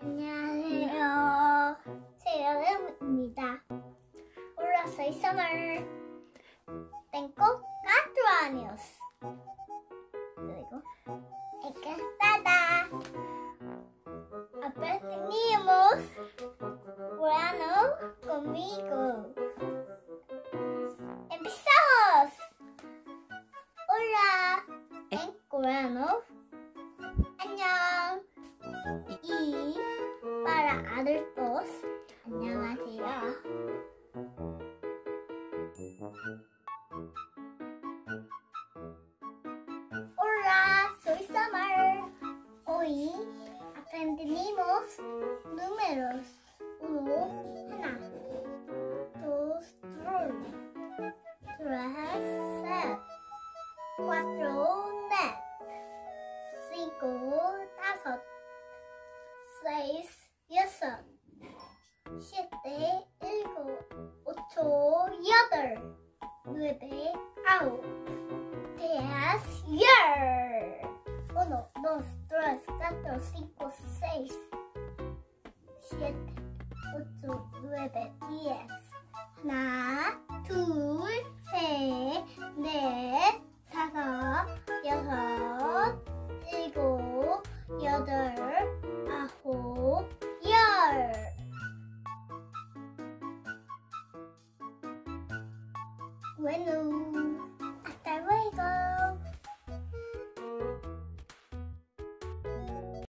안녕하세요. 세연입니다. Hola, soy Summer. Tengo cuatro años. Luego, encantada. Aprendimos bueno conmigo. ¡Empezamos! Hola, en coreano. 안녕. Y para adultos, 안녕하세요. Hola, soy Samar. Hoy aprendimos números. Uno, 하나, dos, tres, tres, set, cuatro, net, cinco, 다섯, seis, 여섯, siete, 일곱, ocho, 여덟, nueve, 아홉, diez, 열. Uno, dos, tres, cuatro, cinco, seis, siete, ocho, nueve, diez. 하나, 둘, 셋, 넷, 다섯, 여섯, 일곱, 여덟, Bueno.